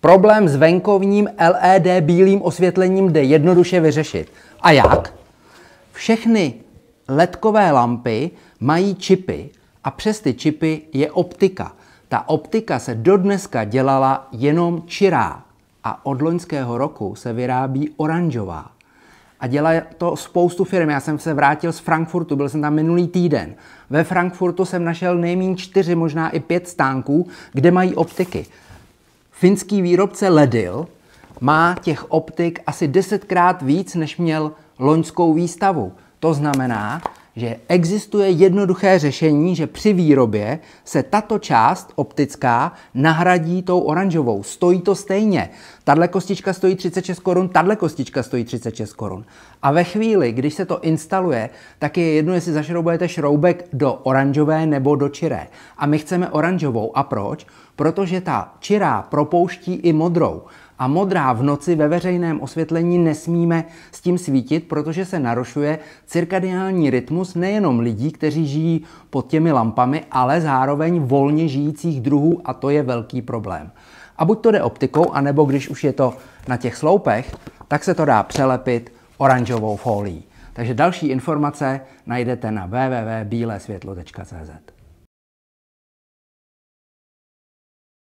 Problém s venkovním LED bílým osvětlením jde jednoduše vyřešit. A jak? Všechny ledkové lampy mají čipy a přes ty čipy je optika. Ta optika se dodneska dělala jenom čirá a od loňského roku se vyrábí oranžová. A dělá to spoustu firm. Já jsem se vrátil z Frankfurtu, byl jsem tam minulý týden. Ve Frankfurtu jsem našel nejméně čtyři, možná i pět stánků, kde mají optiky. Finský výrobce Ledil má těch optik asi desetkrát víc, než měl loňskou výstavu. To znamená, že existuje jednoduché řešení, že při výrobě se tato část optická nahradí tou oranžovou. Stojí to stejně. Tahle kostička stojí 36 korun, tahle kostička stojí 36 korun. A ve chvíli, když se to instaluje, tak je jedno, jestli zašroubujete šroubek do oranžové nebo do čiré. A my chceme oranžovou. A proč? Protože ta čirá propouští i modrou a modrá v noci ve veřejném osvětlení nesmíme s tím svítit, protože se narušuje cirkadiální rytmus nejenom lidí, kteří žijí pod těmi lampami, ale zároveň volně žijících druhů a to je velký problém. A buď to jde optikou, anebo když už je to na těch sloupech, tak se to dá přelepit oranžovou folií. Takže další informace najdete na www.bílesvětlo.cz.